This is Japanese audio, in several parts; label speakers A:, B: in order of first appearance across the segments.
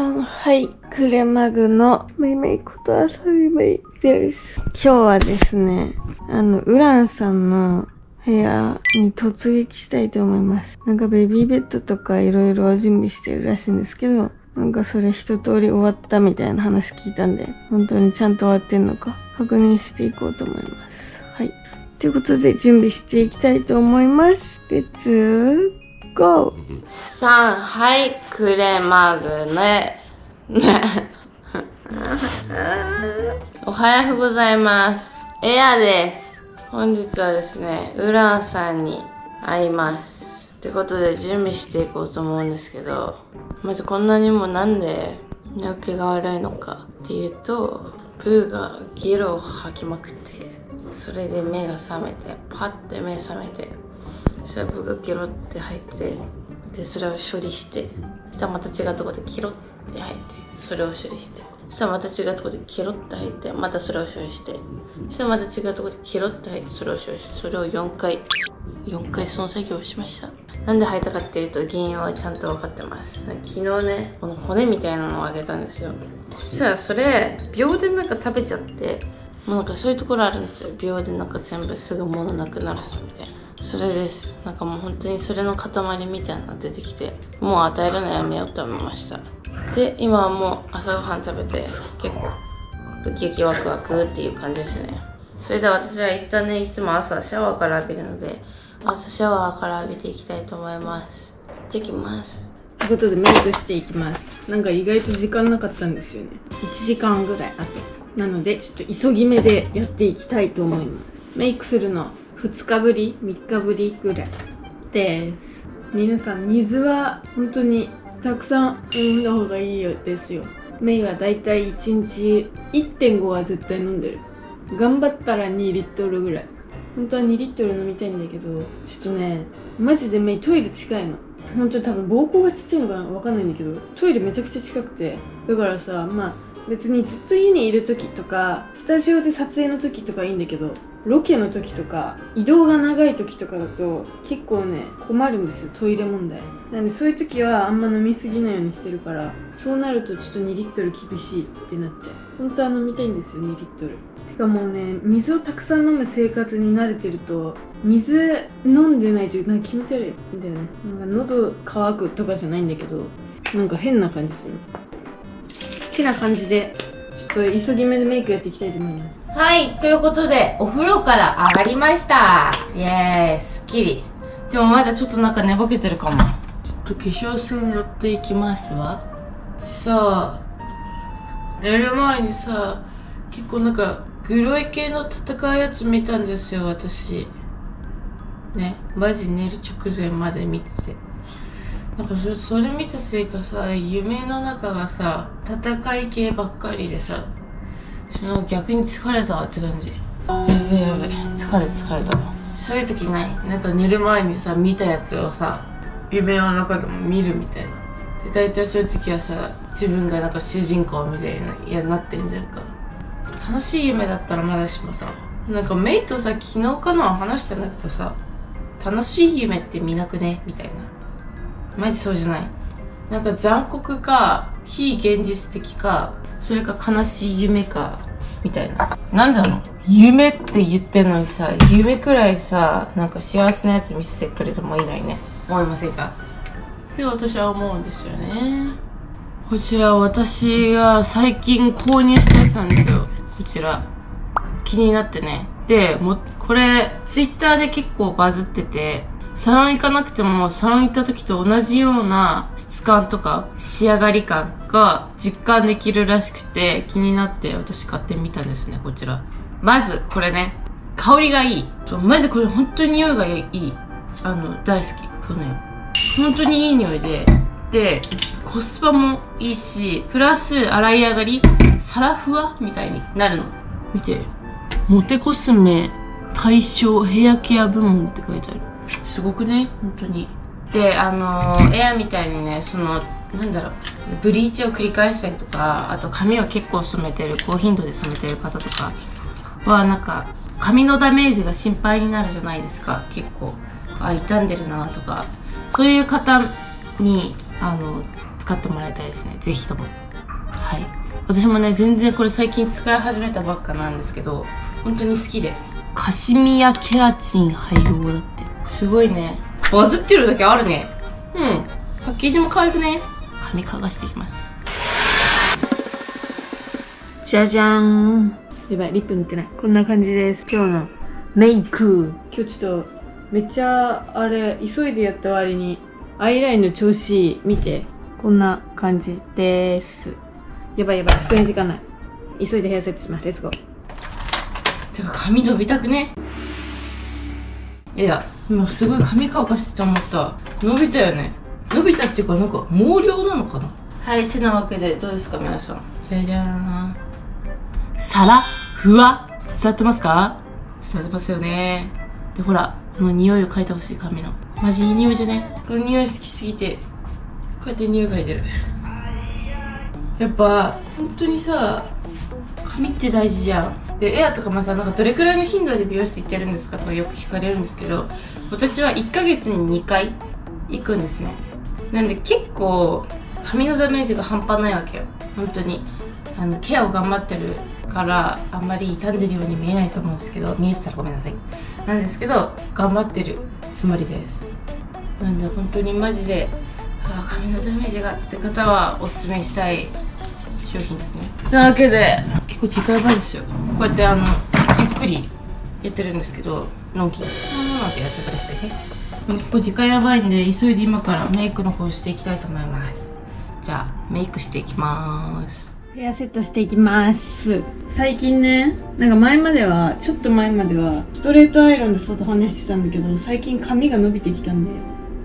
A: さん、はい。クレマグのめいめいことあさびめいです。今日はですね、あの、ウランさんの部屋に突撃したいと思います。なんかベビーベッドとかいろいろ準備してるらしいんですけど、なんかそれ一通り終わったみたいな話聞いたんで、本当にちゃんと終わってんのか確認していこうと思います。はい。ということで準備していきたいと思います。レッツゴー
B: さん、はい、クレマグね。ね。おはようございます。エアです。本日はですね、ウランさんに会います。ってことで準備していこうと思うんですけど、まずこんなにもなんで寝起きが悪いのかっていうと、プーがゲロを吐きまくって、それで目が覚めて、パッて目覚めて、そしたらプーがゲロって吐いて、でそれを処理してそしたらまた違うとこでキロって吐いてそれを処理してそしたらまた違うとこでキロって吐いてまたそれを処理してそしたらまた違うとこでキロって吐いてそれを処理してそれを4回4回その作業をしました。なんで吐いたかっていうと原因はちゃんと分かってます。昨日ねこの骨みたいなのをあげたんですよ。そしたらそれ秒でなんか食べちゃってもうなんかそういうところあるんですよ。秒でなんか全部すぐ物なくなるさみたいな。それです。なんかもう本当にそれの塊みたいなの出てきてもう与えるのやめようと思いました。で今はもう朝ごはん食べて結構ウキウキワクワクっていう感じですね。それでは私は一旦ねいつも朝シャワーから浴びるので朝シャワーから浴びていきたいと思います。じゃあきます。
A: ということでメイクしていきます。なんか意外と時間なかったんですよね。1時間ぐらいあとなのでちょっと急ぎ目でやっていきたいと思います。メイクするの2日ぶり3日ぶりぐらいです。皆さん水は本当にたくさん飲んだ方がいいですよ。メイはだいたい1日1.5は絶対飲んでる。頑張ったら2リットルぐらい。本当は2リットル飲みたいんだけどちょっとねマジでメイトイレ近いの。本当に多分膀胱がちっちゃいのかなわかんないんだけどトイレめちゃくちゃ近くて。だからさまあ別にずっと家にいる時とかスタジオで撮影の時とかいいんだけどロケの時とか移動が長い時とかだと結構ね困るんですよトイレ問題。なんでそういう時はあんま飲みすぎないようにしてるからそうなるとちょっと2リットル厳しいってなっちゃう。本当は飲みたいんですよ2リットル。てかもうね水をたくさん飲む生活に慣れてると水飲んでないとなんか気持ち悪いんだよね。なんか喉乾くとかじゃないんだけどなんか変な感じする。好きな感じでちょっと急ぎ目でメイクやっていきたいと思います
B: はい、ということで、お風呂から上がりました。イエーイ、すっきり。でもまだちょっとなんか寝ぼけてるかも。ちょっと化粧水塗っていきますわ。さあ、寝る前にさ、結構なんか、グロい系の戦いやつ見たんですよ、私。ね、マジ寝る直前まで見てて。なんかそれそれ見たせいかさ、夢の中がさ、戦い系ばっかりでさ、その逆に疲れたって感じ。やべやべ疲れ疲れた。そういう時ない。なんか寝る前にさ見たやつをさ夢の中でも見るみたいな。で大体そういう時はさ自分がなんか主人公みたいないやなってんじゃんか。楽しい夢だったらまだしもさなんかメイとさ昨日かな話したんだけどさ楽しい夢って見なくね？みたいな。マジそうじゃない。なんか残酷か非現実的かそれか悲しい夢かみたいな。なんだろう夢って言ってんのにさ夢くらいさなんか幸せなやつ見せてくれてもいいのにね。思いませんか？って私は思うんですよね。こちら私が最近購入したやつなんですよ。こちら。気になってね。でもこれツイッターで結構バズっててサロン行かなくても、サロン行った時と同じような質感とか仕上がり感が実感できるらしくて気になって私買ってみたんですね、こちら。まず、これね、香りがいい。まずこれ本当に匂いがいい。あの、大好き。このよ。本当にいい匂いで、で、コスパもいいし、プラス洗い上がり、サラフワみたいになるの。見て。モテコスメ対象ヘアケア部門って書いてある。すごくね本当に。であのエアみたいにねそのなんだろうブリーチを繰り返したりとかあと髪を結構染めてる高頻度で染めてる方とかはなんか髪のダメージが心配になるじゃないですか。結構。あ傷んでるなとか。そういう方にあの使ってもらいたいですね。ぜひとも。はい。私もね全然これ最近使い始めたばっかなんですけど本当に好きです。カシミヤケラチン配合だって。すごいね。バズってるだけあるね。うん。パッケージも可愛くね。髪かがしていきます。
A: じゃじゃーん。やばいリップ塗ってない。こんな感じです。今日のメイク。今日ちょっとめっちゃあれ急いでやった割にアイラインの調子見て。こんな感じです。やばいやばい普通に時間ない。急いでヘアセットします。レッツゴー
B: てか髪伸びたくねいや今すごい髪乾かして思った。伸びたよね。伸びたっていうかなんか毛量なのかな。はいてなわけでどうですか皆さん。じゃじゃーん。サラふわ？伝わってますか？伝わってますよね。でほらこの匂いを嗅いでほしい髪の。マジいい匂いじゃね？この匂い好きすぎてこうやって匂い嗅いでる。やっぱ本当にさ髪って大事じゃんでエアとかもさなんかどれくらいの頻度で美容室行ってるんですかとかよく聞かれるんですけど私は1ヶ月に2回行くんですね。なんで結構髪のダメージが半端ないわけよ。本当に。あのケアを頑張ってるからあんまり傷んでるように見えないと思うんですけど見えてたらごめんなさい。なんですけど頑張ってるつもりです。なんで本当にマジであー髪のダメージがって方はおすすめしたい商品ですね。というわけで結構時間やばいですよ。こうやってあのゆっくりやってるんですけどのんき。になんてやっちゃったりしてね結構時間やばいんで急いで今からメイクの方していきたいと思います。じゃあメイクしていきます。
A: ヘアセットしていきます。最近ねなんか前まではちょっと前まではストレートアイロンで外跳ねしてたんだけど最近髪が伸びてきたんで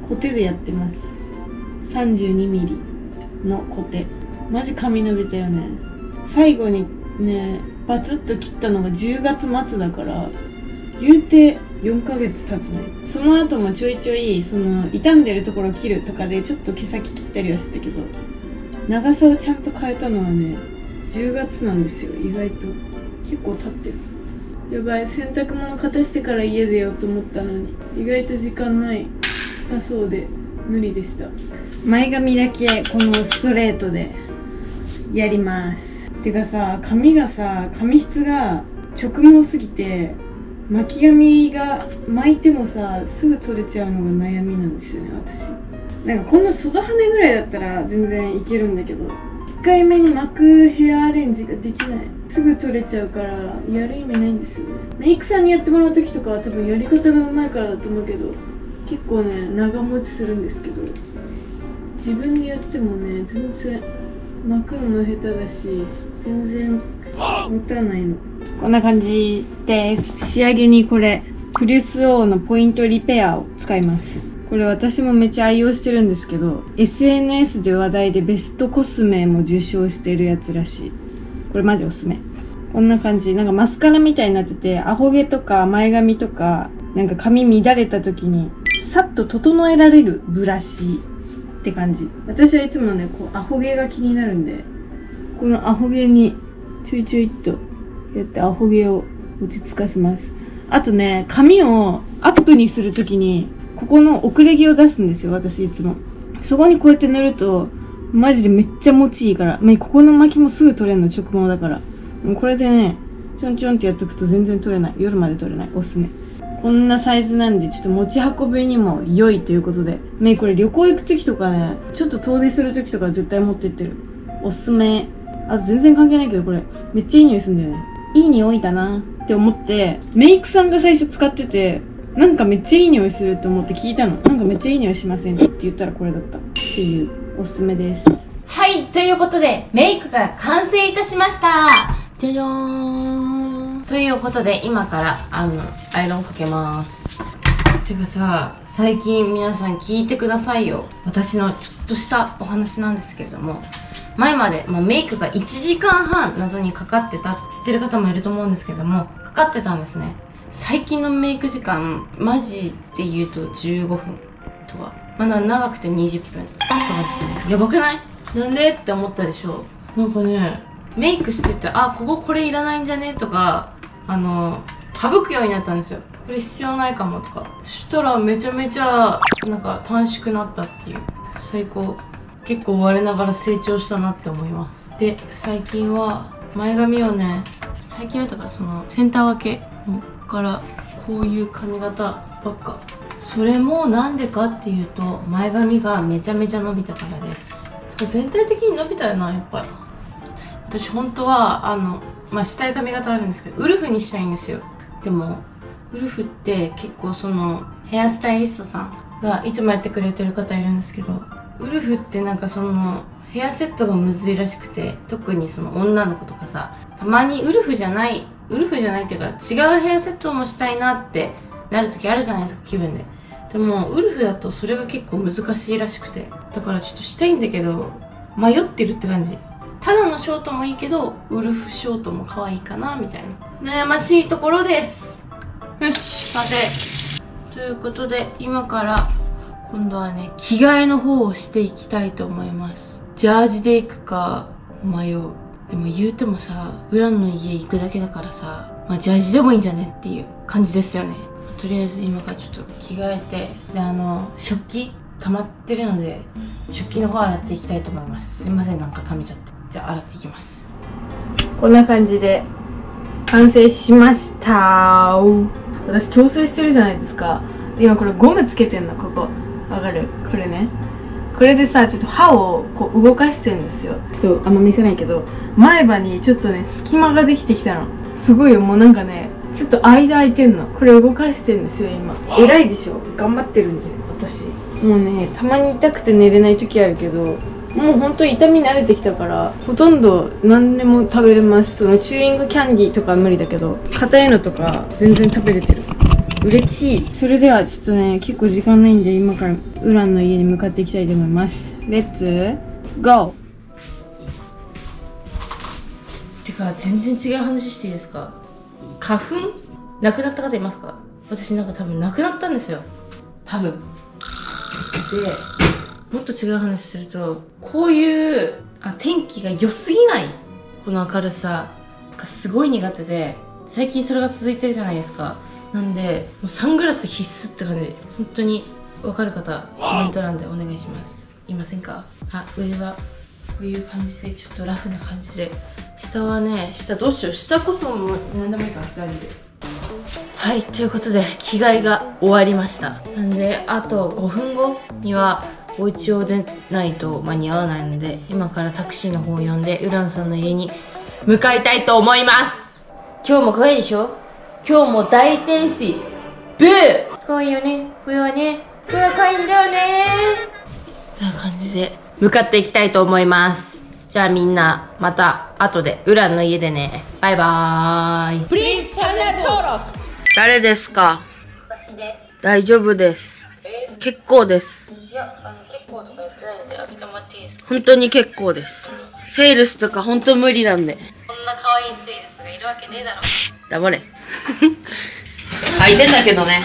A: コテでやってます。32mm のコテ。マジ髪伸びたよね。最後にねバツッと切ったのが10月末だから言うて4ヶ月経つね。その後もちょいちょいその傷んでるところを切るとかでちょっと毛先切ったりはしたけど長さをちゃんと変えたのはね10月なんですよ意外と。結構経ってる。やばい洗濯物片してから家出ようと思ったのに意外と時間ない。したそうで無理でした。前髪だけこのストレートでやります。てかさ髪がさ髪質が直毛すぎて巻き髪が巻いてもさすぐ取れちゃうのが悩みなんですよね私。なんかこんな外羽ぐらいだったら全然いけるんだけど1回目に巻くヘアアレンジができない。すぐ取れちゃうからやる意味ないんですよね。メイクさんにやってもらう時とかは多分やり方がうまいからだと思うけど結構ね長持ちするんですけど自分でやってもね全然巻くの下手だし全然持たないの。こんな感じです。仕上げにこれクリスオーのポイントリペアを使います。これ私もめっちゃ愛用してるんですけど SNS で話題でベストコスメも受賞してるやつらしい。これマジおすすめ。こんな感じ。なんかマスカラみたいになっててアホ毛とか前髪とかなんか髪乱れた時にさっと整えられるブラシ。って感じ。私はいつもねこうアホ毛が気になるんでこのアホ毛にちょいちょいっとやってアホ毛を落ち着かせます。あとね髪をアップにするときにここの遅れ毛を出すんですよ私いつも。そこにこうやって塗るとマジでめっちゃ持ちいいから、まあここの巻きもすぐ取れるの直毛だから。もうこれでねちょんちょんってやっとくと全然取れない。夜まで取れない。おすすめ。こんなサイズなんでちょっと持ち運びにも良いということで。ねこれ旅行行く時とかねちょっと遠出する時とか絶対持ってってる。おすすめ。あと全然関係ないけどこれめっちゃいい匂いするんだよね。いい匂いだなって思ってメイクさんが最初使っててなんかめっちゃいい匂いするって思って聞いたの。なんかめっちゃいい匂いしませんって言ったらこれだった。っていうおすすめです。
B: はい、ということで、メイクが完成いたしました。じゃじゃーん。ということで、今から、あの、アイロンかけます。てかさ、最近皆さん聞いてくださいよ。私のちょっとしたお話なんですけれども、前まで、まあ、メイクが1時間半謎にかかってた、知ってる方もいると思うんですけども、かかってたんですね。最近のメイク時間、マジで言うと15分とか、まだ長くて20分とかですね。やばくない？なんで？って思ったでしょなんかねメイクしててあこここれいらないんじゃね？とかあの省くようになったんですよ。これ必要ないかもとか。したらめちゃめちゃなんか短縮なったっていう。最高。結構我ながら成長したなって思います。で最近は前髪をね最近はだからそのセンター分けからこういう髪型ばっか。それもなんでかっていうと前髪がめちゃめちゃ伸びたからです。全体的に伸びたよなやっぱり。私本当はあのまあしたい髪型あるんですけどウルフにしたいんですよ。でもウルフって結構そのヘアスタイリストさんがいつもやってくれてる方いるんですけどウルフってなんかそのヘアセットがむずいらしくて特にその女の子とかさたまにウルフじゃないウルフじゃないっていうか違うヘアセットもしたいなってなる時あるじゃないですか気分で。でもウルフだとそれが結構難しいらしくてだからちょっとしたいんだけど迷ってるって感じ。ただのショートもいいけどウルフショートも可愛いかなみたいな。悩ましいところです。よし。さて。ということで今から今度はね着替えの方をしていきたいと思います。ジャージで行くか迷う。でも言うてもさウランの家行くだけだからさまあジャージでもいいんじゃねっていう感じですよね。とりあえず今からちょっと着替えてであの食器溜まってるので食器の方洗っていきたいと思います。すいませんなんか溜めちゃってじゃあ洗っていきます。
A: こんな感じで完成しました。私矯正してるじゃないですか。今これゴムつけてんのここ。わかる？これね。これでさちょっと歯をこう動かしてんですよ。そうあんま見せないけど。前歯にちょっとね隙間ができてきたの。すごいよ。もうなんかねちょっと間空いてんの。これ動かしてんですよ今。偉いでしょ。頑張ってるんで私。もうねたまに痛くて寝れない時あるけど。もう本当痛み慣れてきたからほとんど何でも食べれます。そのチューイングキャンディーとかは無理だけど硬いのとか全然食べれてる。嬉しい。それではちょっとね結構時間ないんで今からウランの家に向かっていきたいと思います。レッツゴー
B: てか全然違う話していいですか？花粉？なくなった方いますか？私なんか多分なくなったんですよ。多分。でもっと違う話するとこういうあ天気が良すぎない。この明るさがすごい苦手で最近それが続いてるじゃないですか。なんでもうサングラス必須って感じ。本当に分かる方コメント欄でお願いします。いませんか？あ上はこういう感じでちょっとラフな感じで。下はね下どうしよう。下こそもう何でもいいから2人で。はいということで着替えが終わりました。なんであと5分後にはお家を出ないと間に合わないので今からタクシーの方を呼んでウランさんの家に向かいたいと思います。今日も可愛いでしょ？今日も大天使。ブー！可愛いよね。冬はね。冬は可愛いんだよね。こんな感じで向かっていきたいと思います。じゃあみんなまた後でウランの家でね。バイバーイ。プリーズチャンネル登録。誰ですか？
C: 私です。
B: 大丈夫です。
C: え
B: 結構です。
C: いや、あの、結構とか言ってないんで、開けてもらっていいですか？
B: 本当に結構です。セールスとか本当無理なんで。
C: こんな可愛いセールスがいるわけねえだろ。
B: 黙れ。開いてんだけどね。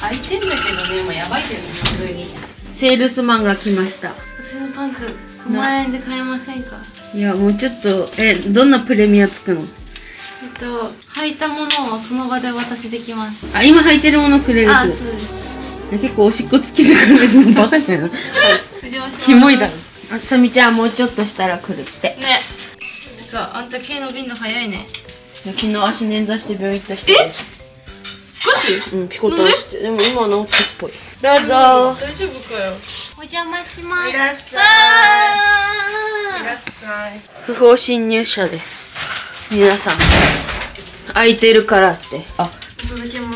B: 開いてんだけどね。もうやばいけどね普通に。セールスマンが来ました。
C: 私のパンツ5万円で買えませんか？
B: いやもうちょっとえどんなプレミアつくの？
C: えっと、履いたものをその場でお渡しできます。
B: あ今履いてるものくれる
C: あ、
B: と
C: そうです。
B: 結構おしっこつきてくるのバカじゃない。キモいだろ。あさみちゃんもうちょっとしたら来るって。
C: ね。てか、あんた毛伸びんの早いね。
B: 昨日足捻挫して病院行った人です。
C: ガチ？
B: うんピコッとしてでも今は治ったっぽい。どうぞ
C: 大丈夫かよ。お邪魔します。
B: いらっしゃい。いらっしゃい。不法侵入者です。皆さん。空いてるからって。あ。
C: お届け物です。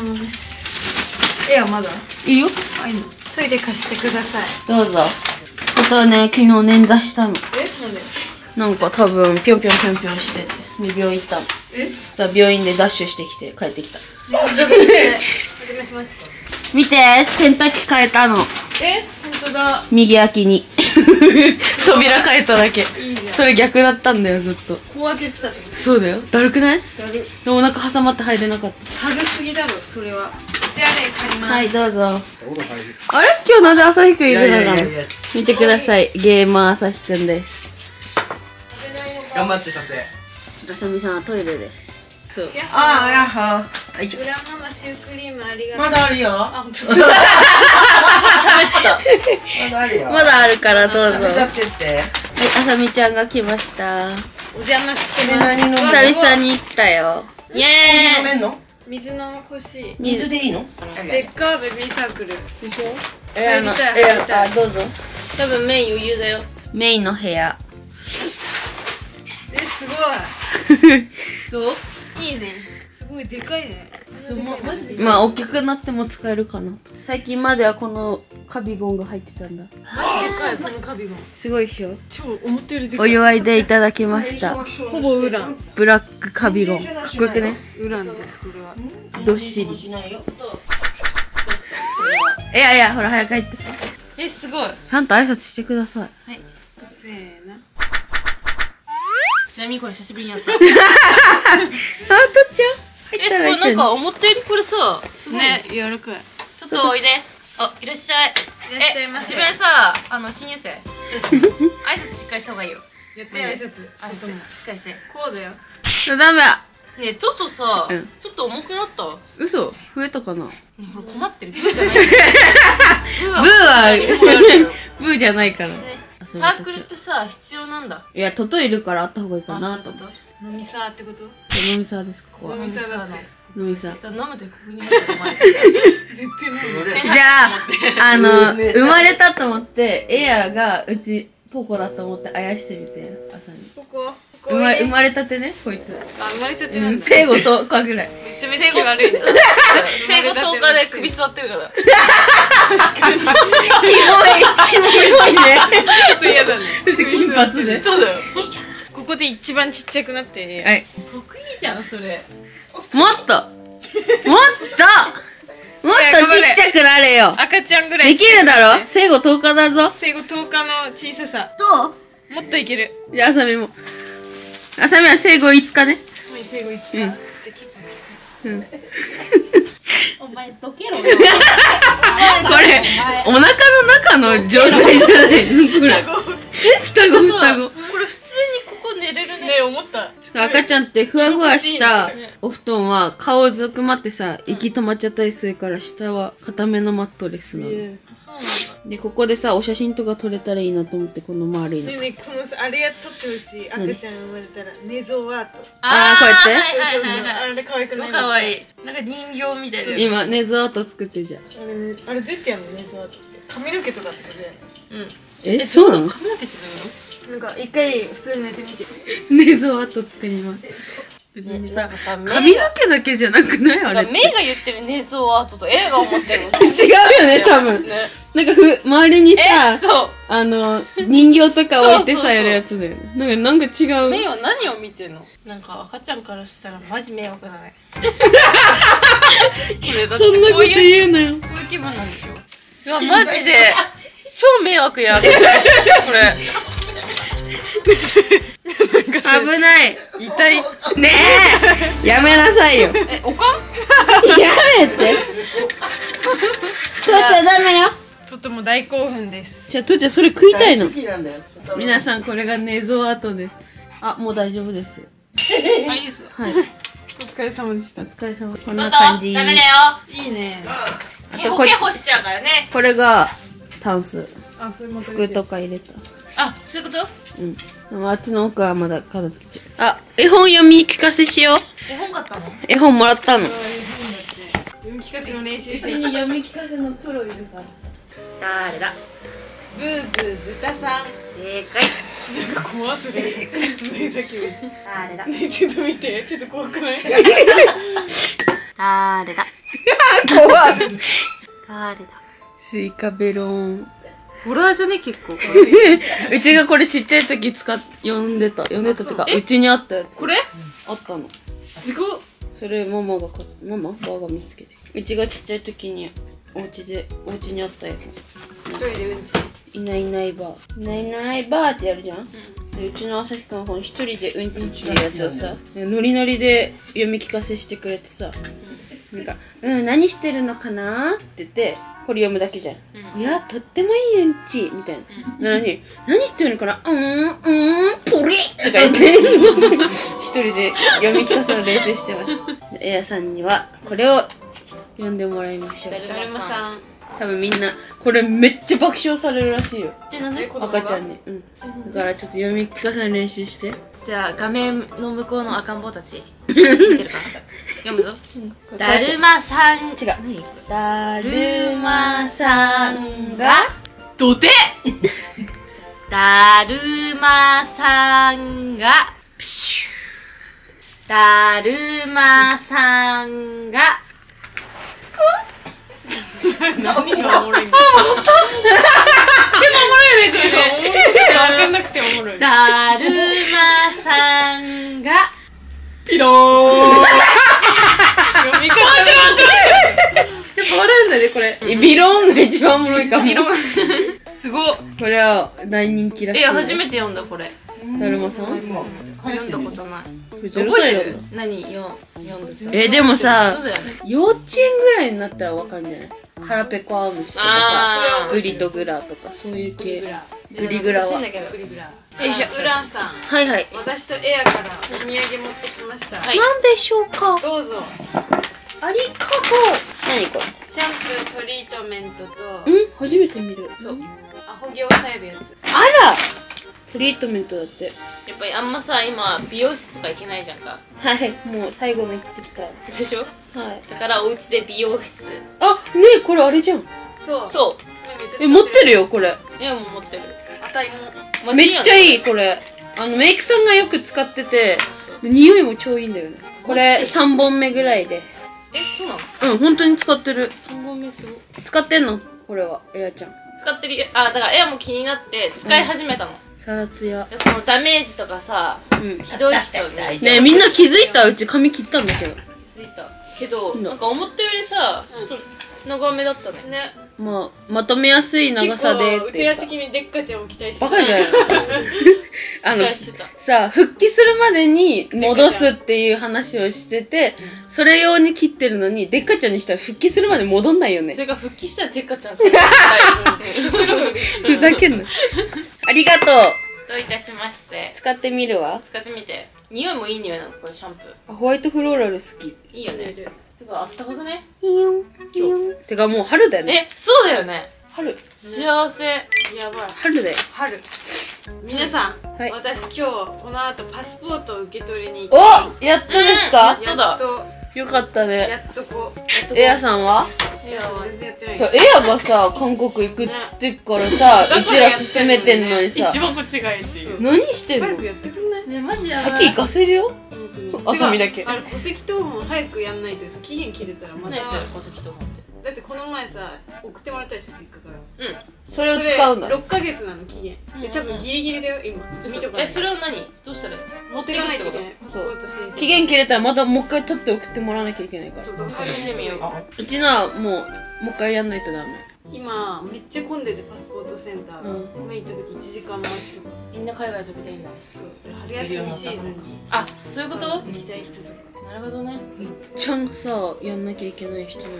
A: いやまだ。
B: いるよ。
A: あいいの。
C: トイレ貸してください。
B: どうぞ。あとね昨日捻挫したの。
A: えなんで？
B: なんか多分ぴょんぴょんぴょんぴょんしてて。で病院行ったの。
A: え？
B: さあ病院でダッシュしてきて帰ってきた。
A: お邪魔します。
B: 見て洗濯機変えたの。
A: え本当だ。
B: 右空きに。扉変えただけ。
A: いいじゃん。
B: それ逆だったんだよずっと。
A: こう開けてたってこ
B: そうだよ。だるくない？
A: とだる。
B: でもお腹挟まって入れなかった。
A: 軽すぎだろそれは
B: はい、どうぞ。あれ？今日なんで朝日くんいるのかな？見てください。ゲーマー朝日くんです。
D: 頑張って撮影
B: あさみさんはトイレです。そう。
D: ああやっは
A: 裏ママシュークリームありがとう
D: まだあるよ
A: あ本当だ
B: 食べて
D: まだあるよ
E: まだあるからどうぞ。はい、あさみちゃんが来ました。
A: お邪魔して
D: え
A: ます
E: 久々に来たよ。
B: たイエーイ
D: 飲めんの？
A: 水の欲しい
D: 水でいいの？
A: でっかいベビーサークル。でしょ？
E: え、あの、
A: 入りたい
E: え
A: 入りたい。
E: あ、どうぞ。
B: 多分メイン余裕だよ。
E: メインの部屋。
A: えすごい。
B: どう？
A: いいね。すごいでかいね
B: そうまマジで
E: まあ、大きくなっても使えるかなと。最近まではこのカビゴンが入ってたんだ。
A: マジでかいこのカビゴン
E: すごいでしょ
A: 超思ってるでかい
E: お祝いでいただきました。
A: ほぼウラン
E: ブラックカビゴン。かっこよくね。
A: ウランですこれは
E: どっしり。
D: い
E: やいや、ほら、早く入って。
B: えすごい
E: ちゃんと挨拶してください。
A: せーの
B: ちなみにこれ久しぶりにやった
E: あ、とっちゃん入
B: えすごい。なんか思ったよりこれさすごい。
A: ね柔らかい。
B: ちょっとおいで。あいらっしゃい。
A: いらっしゃいませ。
B: え自分さあの新入生。挨拶しっかりした方がいいよ。
A: やって挨拶。
B: 挨拶。しっかりして。
A: こうだよ。
E: ダメ。
B: ねえトトさ、
E: うん。
B: ちょっと重くなった？
E: 嘘。増えたかな？
B: ねえほら困ってる。ブーじゃないブー
E: ブーは ブーじゃないから。
B: ねサークルってさ必要なんだ。
E: いや、トトいるからあった方がいいかなと思って。
A: 飲みさーってこと？
E: 飲みサーです、ここは。
B: 飲みさだね
E: 飲みサー。
B: だから飲むときここに入ってお前
A: 絶対飲む。
E: じゃあ、あの、生まれたと思って、エアがうち、ポコだと思ってあやしてみて、朝に。
A: ここここ
E: 生ま生まれたてね、こいつ。
A: あ生まれたて
E: うん、
A: なんだ
E: 生後10日ぐらい。
A: めちゃめちゃ悪いね
B: 生後10日で首座ってるから
E: キモい、キモいね。
A: ちょっと嫌だね。
E: 私、金髪で。
B: そうだよ
A: ここで一番ちっちゃくなって。
E: はい。
B: 得意じゃんそれ。
E: もっと。もっと。もっとちっちゃくなれよ。
A: 赤ちゃんぐらい
E: できるだろ？生後10日だぞ。
A: 生後10日の小ささ。
E: どう？
A: もっといける。
E: じゃあ、あさみも。あさみは生後5日ね。
A: はい生後1日、
E: うん。
A: じゃあ結構ちっち
E: うん。
B: お前どけろよ。
E: これ、お腹の中の状態じゃないの？これ。双子双子。
B: これ普通にここ寝れるね。
A: ねえ思った。
E: 赤ちゃんってふわふわしたお布団は顔をずくまってさ、息止まっちゃったりするから下は固めのマットレスなの。
A: ね
B: そうなんだ。
E: で、ここでさ、お写真とか撮れたらいいなと思って、この丸いの
A: え。ねえこのさあれやっとってほしい。赤ちゃん生まれたら寝相アート。
E: あーこうやって？
A: そうそうそう
B: はいはい。はい
A: あれ可愛くない？
B: かわいい。なんか人形みたいだよね。
E: 今、ネズアート作ってじゃん。
A: あれねあれどうやってやるの？寝相アートって。髪の毛とかってことだよね。
B: うん。
E: え、そうなの？
B: 髪の毛ってどういうの？
A: なんか一回普通に寝てみて
E: ネズアート作ります。別にさ、髪の毛だけじゃなくない？あれ。
B: メイが言ってる寝相アートと映画思ってるの
E: 違うよね、多分。
B: ね
E: なんかふ、周りに
B: え
E: さ、
B: そう
E: あの、人形とか置いてさ、やるやつだよね。なんか、なんか違う。
B: メイは何を見てんの？なんか赤ちゃんからしたらマジ迷惑だね
E: そんなこと言うなよ。
B: こういう気分なんでしょ？うわマジで超迷惑や赤ちゃんこれ
E: 危ない。
A: 痛い
E: ねえやめなさいよ。や
B: えおか？ん
E: めて。ちょっとダメよ。
A: とても大興奮です
E: じゃあ、とーちゃんそれ食いたいの
D: 好。きなんだよ
E: 皆さん、これが寝相後で。あ、もう大丈夫です。
B: あいいですか？
E: はい。
A: お疲れ様でした
E: お疲れ様。こんな感じ。
B: ダメだよ
A: いいね
B: ケホケホしちゃうからね
E: これが、タンス。
A: あそれまた
E: 服とか入れた。
B: あそういうこと？
E: うん。でもあっちの奥はまだ片付けちゃう。あ、絵本読み聞かせしよう。
B: 絵本買ったの？
E: 絵本もらったの。
A: 読み聞かせの練習して
E: に読み聞かせのプロいるからさ。
B: 誰だ
A: ブーブー豚さん。
B: 正解
A: なん。か怖すぎて目だけ見て
B: 誰だ
A: ねちょっと見てちょっと怖くない
B: 誰だ
E: 怖い。
B: 誰だ
E: スイカベロン。
B: ホラーじゃね結構。
E: うちがこれちっちゃい時使っ、読んでた。読んでたってか、
B: え？
E: うちにあったやつ。
B: これ？
E: あったの。
B: すごっ。
E: それママが買っママ？バーが見つけて。うちがちっちゃい時に、お家で、お家にあった絵
A: 一人でうんち？
E: 本。いないいないばー。いないいないばーってやるじゃん、でうちの朝日くんはこの一人でうんちっていうやつをさ、ノリノリで読み聞かせしてくれてさ、なんか、うん、何してるのかな？って言って、これ読むだけじゃん。いや、とってもいいうんちみたいな。なのに、何してるのかなうーん、うーん、ポリとか言って、一人で読み聞かせの練習してます。エアさんには、これを読んでもらいましょう。
B: だるまさん
E: 多分みんな、これめっちゃ爆笑されるらしいよ。
B: えなんで？
E: 赤ちゃんに。うん。だからちょっと読み聞かせの練習して。
B: じゃあ画面の向こうの赤ん坊たち 見てるかな？読むぞ。だるまさん。
E: 違う。だるまさんが、
B: どてだるまさんが。プシュだるまさんが。
A: 何がおもろいんだ
B: でもおもろいね。これね
A: 分かんなくておもろい
B: だるまさんが。
A: ピローン読み方
B: やっぱ笑うん。だねこれ
E: ビローンが一番おもろいかも。
B: いろんすごっ。
E: これは大人気らしいよ。
B: え初めて読んだこれ。
E: だるまさん？
B: 読んだことない。
E: 0
B: 覚えてる何よ読んだ
E: え、でもさ幼稚園ぐらいになったらわかるんじゃない？腹ペコアオムシとかさ、
B: あー。
E: グリとグラとかそういう系。
A: ラ。
E: グリグラはよいしょ。
A: ウランさん。
E: はいはい。
A: 私とエアからお土産持ってきました、
B: はい。
E: なんでしょうか？
A: どうぞ。
E: ありがとう。何こ
A: シャンプートリートメントと。
E: れん？初めて見る。
B: そう。
A: アホ毛を抑えるやつ。
E: あら！トリートメントだって。
B: やっぱりあんまさ今美容室とか行けないじゃんか。
E: はい。もう最後の言ってきた。は
B: でしょ？
E: い。
B: だからお家で美容室。
E: あ、ねえ、これあれじゃん。
A: そう。
B: そ
E: え、持ってるよ、これ。
B: ういやもう持ってる。
A: あたいも。
B: マ
E: めっちゃいい、これ。あの、メイクさんがよく使ってて、で匂いも超いいんだよね。これ、3本目ぐらいです。
B: えそうなの？
E: うん、本当に使ってる。
B: 3本目すごい
E: 使ってんの？これは、エアちゃん。
B: 使ってるよあだからエアも気になって使い始めたの、
E: サラツヤ。
B: でそのダメージとかさ
E: うん。
B: ひどい人に
E: ねえ、みんな気づいた？うち髪切ったんだけど。
B: 気づいたけど
E: うん
B: なんか思ったよりさちょっと長めだったね
A: ね
E: まあ、まとめやすい長さで
A: 結構うちら的にデッカちゃんを期待して
E: バカじゃん。あの
B: 期、待してた
E: さ、復帰するまでに戻すっていう話をしてて、それ用に切ってるのに、デッカちゃんにしたら復帰するまで戻んないよね。
B: それが復帰したらテッカちゃん
E: ふざけんな。ありがとう。
B: どういたしまして
E: 使ってみるわ。
B: 使ってみて匂いもいい匂いなのこれシャンプー
E: ホワイトフローラル好き。
B: いいよねてかあったかくね。
E: てかもう春だよね。
B: えそうだよね。
E: 春。
B: 幸せ。
A: やばい。
E: 春だよ。
A: 春。皆さん、
E: はい。
A: 私今日この後パスポートを受け取りに行き
E: お
A: ます。
E: やっとです
B: うん
E: か
B: やっとだ。
A: やっと。
E: よかったね。
A: やっとこう。
E: エアさんは？
B: エアは
A: 全然やってない
E: エアがさ、韓国行くっつってっからさ、うちら進めてんのにさ。
B: 一、番こっちがいいっていう。
E: 何してんの？
A: 早くやってくんない？
B: ねマジや
E: 先行かせるよ。あさみだけ。
A: あれ戸籍謄本早くやんないとさ期限切れたらまた。
B: 戸籍と思って。
A: だってこの前さ送ってもらったでしょ実家から。
B: うん。
E: それを使うんだ。
A: 6ヶ月なの期限。で多分ギリギリだよ今。見とか
B: えそれを何？どうしたら？いい持って
A: 持ってかない
B: と
A: とい。け
E: 期限切れたらまたもう一回取って送ってもらわなきゃいけないから。
A: そうだ
B: 始めてみよう。
E: うちのはもうもう一回やんないとダメ
A: 今めっちゃ混んでてパスポートセンターが、
E: うん。
A: 前行った時1時間待ちとか。
B: みんな海外飛びたいんだ。
A: そう春休みシーズンに。
B: あそういうこと？
A: 行きたい人とか。
B: なるほどね。
E: ちゃんさやんなきゃいけない人なの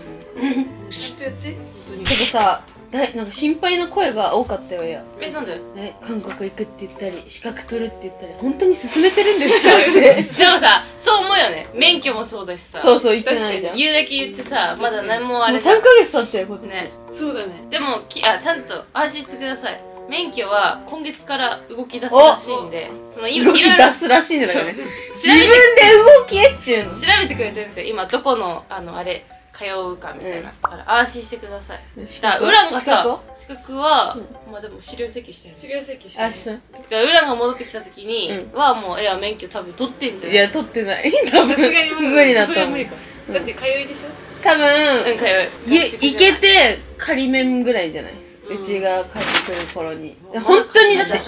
A: ちゃんとやって。本当に。
E: てかさだいなんか心配な声が多かったよや。
B: えなんで？
E: え韓国行くって言ったり資格取るって言ったり本当に進めてるんですか？っ て
B: でもさそう思うよね。免許もそうだしさ。
E: そうそう言ってないじゃん。も
B: 言うだけ言ってさまだ何もあ
E: う
B: れじゃん。
E: 3ヶ月経ったよ今年、
B: ね。
A: そうだね
B: でもきあちゃんと安心してください。免許は今月から動き出すらしいんでそのいいろ。
E: 動き出すらしいんだからね自分で動きえっちゅうの。
B: 調べてくれてるんですよ。今どこのあのあれ通うかみたいな、だから安心してください。
E: 資
B: だからウランがさ資格は、まあでも資料請求してる
A: 資料請求して
E: あそう。
B: だからウランが戻ってきた時に、
E: う
B: はもうエア免許多分取ってんじゃない
E: いや取ってない。多分。
A: さすがに無理。
E: 無理だと思う。
B: 無理か。
A: だって通いでしょ？
E: 多分
B: うん通う。
E: い行けて仮面ぐらいじゃない、うちが帰ってくる頃に。本当にだって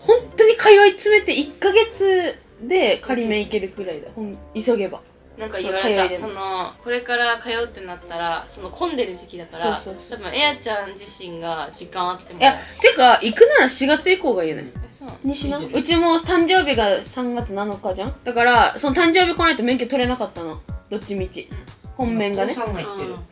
E: 本当に通い詰めて1ヶ月で仮面行けるくらいだ。ほん急げば
B: なんか言われた。そのこれから通うってなったらその混んでる時期だから多分エアちゃん自身が時間あっても。
E: いやてか行くなら4月以降がいいよね。
B: えそう。な？の
E: にしなうちも誕生日が3月7日じゃん？だからその誕生日来ないと免許取れなかったの。どっちみち本面がね。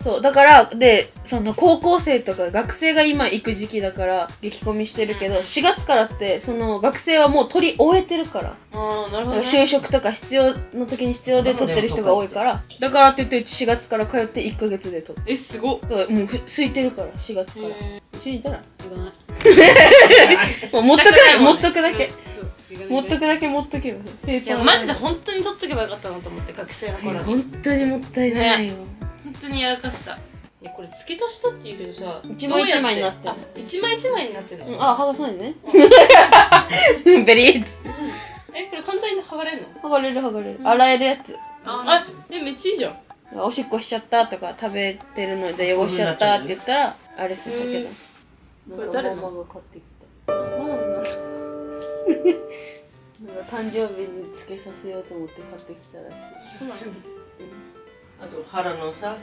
E: そう。だからでその高校生とか学生が今行く時期だから激込みしてるけど4月からってその学生はもう取り終えてるから。
C: ああ、なるほど、ね。
E: 就職とか必要の時に必要で取ってる人が多いから。だからって言ってうち4月から通って1ヶ月で取って。
C: え、すごっ。
E: もうふ空いてるから4月から。一緒にいたら？
A: いらない。
E: もう持っとくだけ持っとくだけ持っとくだけ持っとけば
C: いや、マジで本当に取っとけばよかったなと思って、学生の頃に。
E: 本当にもったいない。よ
C: 本当にやらかした。いや、これ付け足したって言うけどさ、
E: 一枚一枚になってる。
C: あ、一枚一枚になってるの、
E: うんあ剥がさないでね。ベリーっつって
C: え、これ簡単に剥がれんの？
E: 剥がれる剥がれる。洗えるやつ。
C: あ、え、めっちゃいいじゃん。
E: おしっこしちゃったとか食べてるので汚しちゃったって言ったらあれするけど
C: これ誰の？
E: ママが買ってき
C: あ、ママのなんだ。
E: たなんか誕生日につけさせようと思って買ってきたらしい
C: そうなの
D: あと原のさ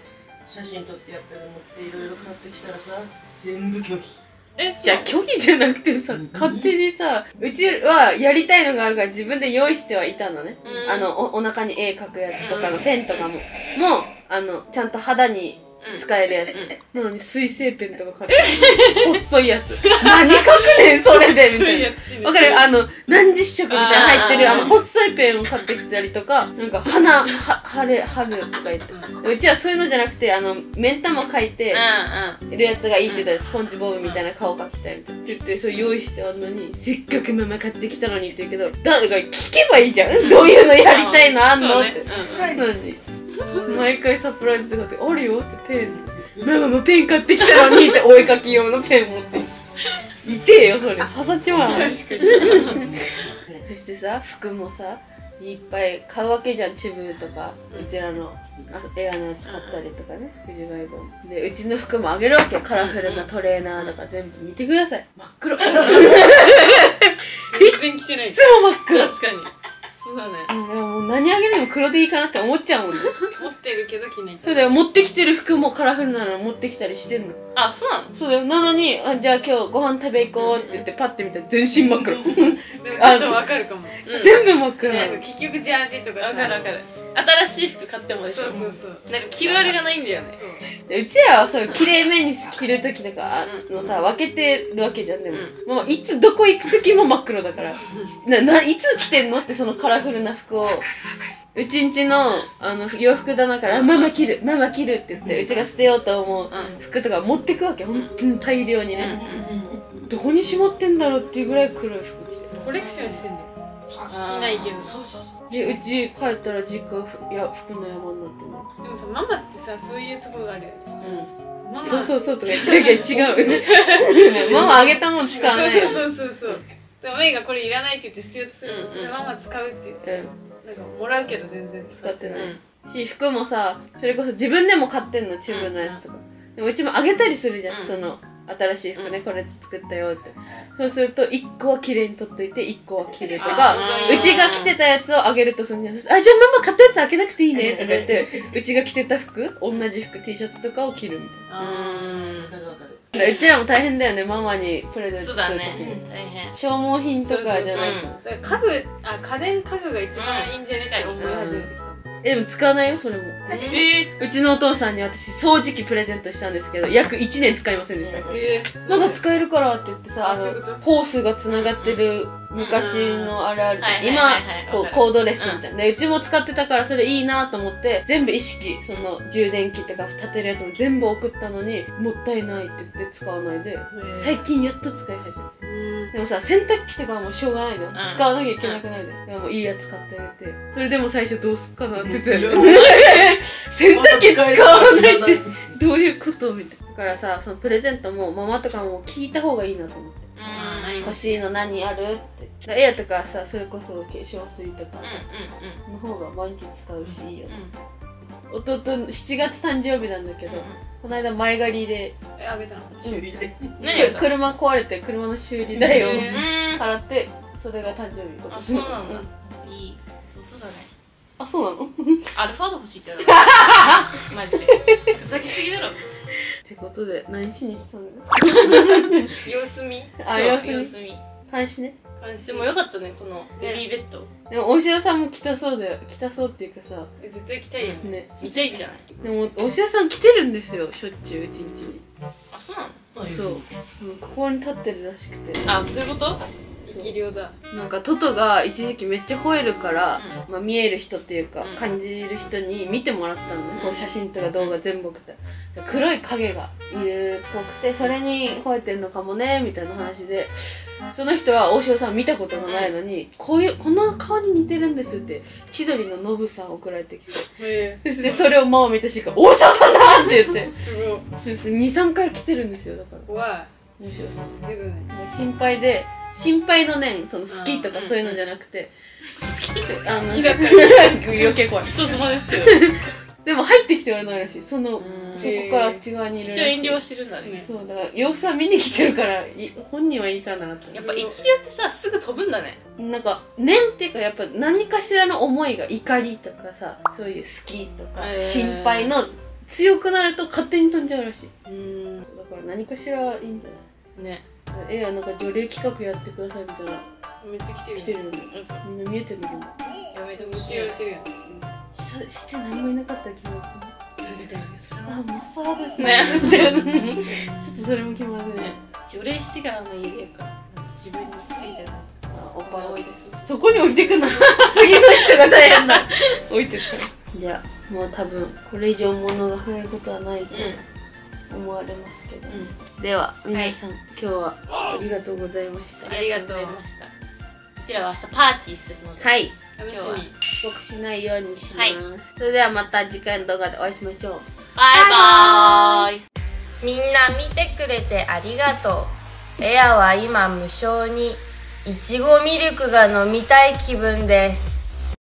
D: 写真撮ってやっぱり持っていろいろ買ってきたらさ全部拒否。
C: え、
E: じゃあ拒否じゃなくてさ勝手にさうちはやりたいのがあるから自分で用意してはいたのね。
C: うん。
E: あのおお腹に絵描くやつとかのペンとかも。もうあのちゃんと肌に使えるやつ、なのに水性ペンとか買って。細いやつ。何書くねんそれで。みたいな。わかる？あの、何十色みたいな入ってる、
C: あ
E: の、細いペンを買ってきたりとか、なんか、花、は、晴れ、春とか言って。うちはそういうのじゃなくて、あの、目ん玉描いて
C: うん
E: るやつがいいって言ったら、スポンジボブみたいな顔描きたいみたいな。って言って、それ用意してあんのに、せっかくママ買ってきたのにって言うけど、だから聞けばいいじゃん。どういうのやりたいの？あんの？って。
C: うん。うん
E: 何？毎回サプライズとかって、あるよってペン。ママもペン買ってきたのにって、お絵描き用のペン持ってきて。よ、それ。刺さっちまう。そしてさ服もさいっぱい買うわけじゃんチブとか。うちらのあエアのやつ買ったりとかね。藤ヶ谷本。でうちの服もあげるわけよ。カラフルなトレーナーとか全部見てください。真っ黒。いつも
A: 全然着てない
E: 真っ黒。
C: 確かに。そうだね。
E: もう何あげるのも黒でいいかなって思っちゃうもんね。
A: 持ってるけど着ない
E: そうだよ持ってきてる服もカラフルなの持ってきたりしてんの
C: あ、そうなの？
E: そうだよ。なのにあじゃあ今日ご飯食べ行こうって言ってパッて見たら全身真っ黒。
A: でも ちょっとわかるかも。
C: うん。
E: 全部真っ黒なの。
A: なんか結局ジャージとかさ。
C: わかるわかる。新しい服買ってもでしょ
A: そうそうそう。
C: なんか着るあれがないんだよね。
E: でうちらはそう綺麗めに着る時とかのさ分けてるわけじゃんでも、
C: う
E: もういつどこ行く時も真っ黒だから。なないつ着てんのってそのカラフルな服をうちんちのあの洋服棚から「ママ着るママ着る」って言ってうちが捨てようと思う
C: う
E: 服とか持ってくわけほんとに大量に
C: ん。
E: ね、どこにしまってんだろうっていうぐらい黒い服着て
A: コレクションしてんだよ。着ないけどそうそうそう
E: でうち帰ったら実家ふや服の山になってる
A: でもさママってさそういうとこがあるよ。ねママ
E: そうそうそうとか言ってるけど違うね。ママあげたもん使わないよ
A: そうそうそうそうでもメイがこれいらないって言って捨てようとすると、
C: うんうん。
A: それママ使うって言って。
E: うん
A: なんかもらうけど全然。
E: 使ってない、
C: うん。
E: し服もさそれこそ自分でも買ってんのチブのやつとか、でもうちもあげたりするじゃん、
C: うん。
E: その新しい服ね、
C: うん。
E: これ作ったよって。そうすると1個は綺麗に取っといて1個は着ると
A: あ
E: か
C: ー
E: うちが着てたやつをあげるとするんじゃん。あじゃあママ買ったやつ開けなくていいねとか言ってうちが着てた服同じ服 T シャツとかを着るみたい
C: うん
D: わかるわかる
E: なうちらも大変だよねママにプレゼント
C: そう
E: する時
C: だね。大変。
E: 消耗品とかじゃないと。
C: そうそう
A: だから家具あ家電家具が一番いいんじゃないって思い始めてきた
E: えでも使わないよそれも。
C: え
E: うちのお父さんに私掃除機プレゼントしたんですけど約1年使いませんでした。
A: え
E: まだ使えるからって言ってさ、あのホースが繋がってる昔のあれあるじゃん。今
C: はいはいはいはい、わかる。
E: こう、コードレスみたいな。で、うちも使ってたからそれいいなと思って、全部意識、その、充電器とか立てるやつも全部送ったのに、もったいないって言って使わないで、最近やっと使い始めた。でもさ、洗濯機とかはもうしょうがないのよ。使わなきゃいけなくなるじゃん。でもいいやつ買ってあげて。それでも最初どうすっかなってずる。洗濯機使わないってどういうことみたいな。だからさ、そのプレゼントもママとかも聞いた方がいいなと思って。
C: うん。うん
E: 欲しいの何あるって。だエアとかさ、それこそ化粧水とか
C: うん
E: の方が毎日使うしいいよね。
C: うん。
E: 弟、7月誕生日なんだけど、この間前借りで、
A: えあげたの？
D: 修理で
C: 何やった
E: 車壊れて車の修理代を。払って、それが誕生日今
C: あ、
E: 年
C: そうなんだ
E: ん。
C: いい弟だね。
E: あ、そうなの？っ
C: アルファード欲しいって言われた。マジで。ふざけすぎだろ。
E: てことで、何しに来たんですか？
A: 様子見
E: あ、様子見。
C: 様子見。
E: 監視ね。
C: でもよかったねこのベビーベッド。
E: でも大城さんも来たそうだよ来たそうっていうかさ。
C: 絶対来たいよね。
E: ね。
C: 見たいんじゃない？
E: でも大城さん来てるんですよしょっちゅううちんちに。
C: あそうなの？
E: そう。うんここに立ってるらしくて。
C: あそういうこと？
E: そう
A: 生量だ。
E: なんかトトが一時期めっちゃ吠えるから、
C: う
E: まあ、見える人っていうか、
C: うん。
E: 感じる人に見てもらったのね、
C: うん。
E: こう写真とか動画全部送って。黒い影がいるっぽくてそれに吠えてんのかもねみたいな話でその人は大城さん見たことがないのに、こういうこの顔に似てるんですって千鳥のノブさん送られてきて。
A: へえ。
E: でそれをママ見た瞬間「大城さんだ!」って言って。
A: すごい。
E: 23回来てるんですよだから。
A: 怖
E: 大城さん。心配で心配の念その好きとかそういうのじゃなくて、
C: 好き
E: あの
A: だから
E: 余計怖い。
C: 人妻ですけど
E: でも入ってきてはないらしい。その
C: うん。
E: そこからあっち側にいるらしい。
C: 一応遠慮はしてるんだね。
A: ね
E: そうだから様子は見に来てるからい本人はいいかなと。
C: やっぱ生き量ってさすぐ飛ぶんだね。
E: なんか念っていうかやっぱ何かしらの思いが怒りとかさそういう好きとか
C: へー。
E: 心配の強くなると勝手に飛んじゃうらしい。
C: うん。
E: だから何かしらいいんじゃない？
C: ね
E: えやなんか除霊企画やってくださいみたいな。
A: めっちゃ来てる
E: 来てるのに
C: うんそう。
E: みんな見えてるのに
C: やめ
A: ちゃ言われてるやん。
E: しして何もいなかったら気まずい
C: それな
E: あ、まっさらです
C: ね。
E: ちょっとそれも気まずいね。
C: 除霊してからの家からなんか自分についておっぱい多いです
E: そこに置いてくの。次の人が大変だ。置いてった。じゃあ、もう多分、これ以上物が増えることはないと思われますけど。では、皆さん、今日はありがとうございました。
C: ありがとうございましたうちらは明日パーティーするので
E: はい。
A: 楽し
C: 今日は
A: み
E: 遅刻しないようにします。
C: はい
E: それではまた次回の動画でお会いしましょう。
C: バイバーイ
B: みんな見てくれてありがとう。エアは今無償にいちごミルクが飲みたい気分です。